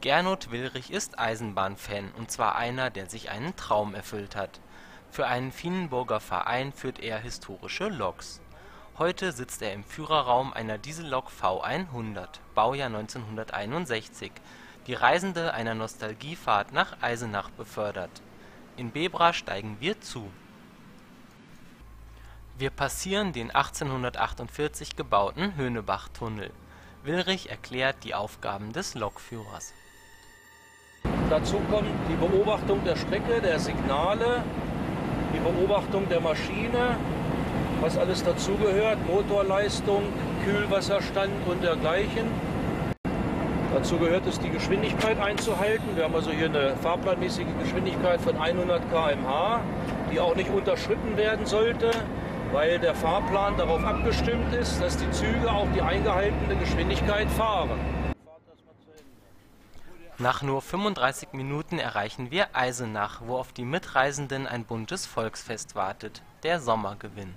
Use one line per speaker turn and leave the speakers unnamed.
Gernot Willrich ist Eisenbahn-Fan, und zwar einer, der sich einen Traum erfüllt hat. Für einen Finnenburger Verein führt er historische Loks. Heute sitzt er im Führerraum einer Diesellok V 100 (Baujahr 1961), die Reisende einer Nostalgiefahrt nach Eisenach befördert. In Bebra steigen wir zu. Wir passieren den 1848 gebauten Höhne-Bach-Tunnel. Willrich erklärt die Aufgaben des Lokführers
Dazu kommt die Beobachtung der Strecke, der Signale, die Beobachtung der Maschine, was alles dazugehört, Motorleistung, Kühlwasserstand und dergleichen. Dazu gehört es, die Geschwindigkeit einzuhalten. Wir haben also hier eine fahrplanmäßige Geschwindigkeit von 100 km/h, die auch nicht unterschritten werden sollte, weil der Fahrplan darauf abgestimmt ist, dass die Züge auch die eingehaltene Geschwindigkeit fahren.
Nach nur 35 Minuten erreichen wir Eisenach, wo auf die Mitreisenden ein buntes Volksfest wartet, der Sommergewinn